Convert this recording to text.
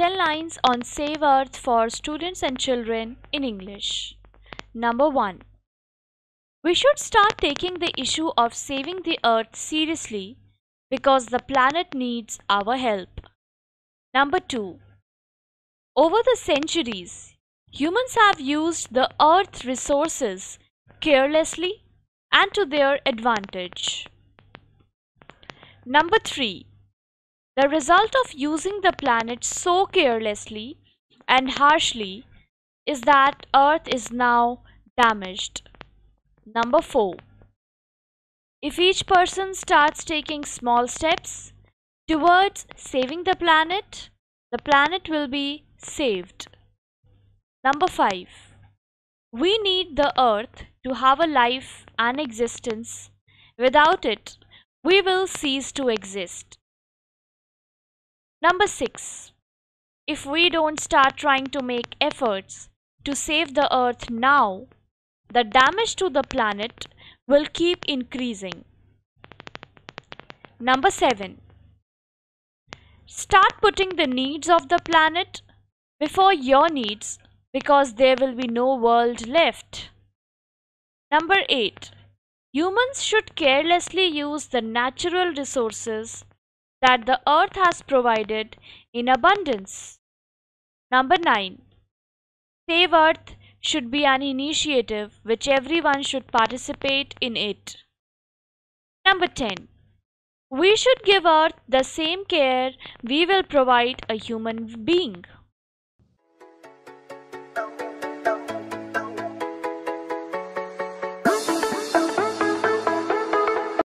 10 lines on Save Earth for students and children in English. Number 1. We should start taking the issue of saving the earth seriously because the planet needs our help. Number 2. Over the centuries, humans have used the earth resources carelessly and to their advantage. Number 3. The result of using the planet so carelessly and harshly is that earth is now damaged. Number 4. If each person starts taking small steps towards saving the planet, the planet will be saved. Number 5. We need the earth to have a life and existence. Without it, we will cease to exist. Number 6. If we don't start trying to make efforts to save the earth now, the damage to the planet will keep increasing. Number 7. Start putting the needs of the planet before your needs because there will be no world left. Number 8. Humans should carelessly use the natural resources that the earth has provided in abundance. Number 9. Save Earth should be an initiative which everyone should participate in it. Number 10. We should give Earth the same care we will provide a human being.